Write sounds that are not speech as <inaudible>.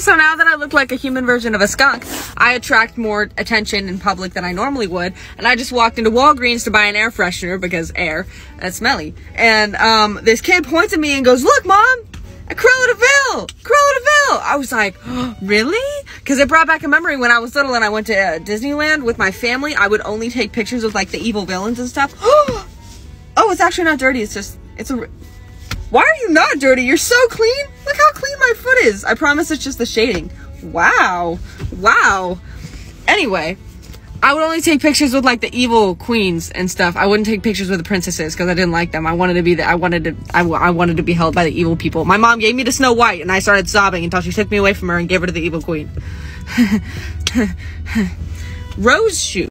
So now that I look like a human version of a skunk, I attract more attention in public than I normally would. And I just walked into Walgreens to buy an air freshener because air, that's smelly. And um, this kid points at me and goes, look, mom, a Cruella de Vil! Cruella de Vil! I was like, oh, <gasps> really? Because it brought back a memory when I was little and I went to uh, Disneyland with my family. I would only take pictures with like the evil villains and stuff. <gasps> oh, it's actually not dirty. It's just, it's a, why are you not dirty? You're so clean. I promise it's just the shading. Wow. Wow. Anyway, I would only take pictures with like the evil queens and stuff. I wouldn't take pictures with the princesses because I didn't like them. I wanted to be the, I wanted to, I, I wanted to be held by the evil people. My mom gave me to Snow White and I started sobbing until she took me away from her and gave her to the evil queen. <laughs> Rose shoe.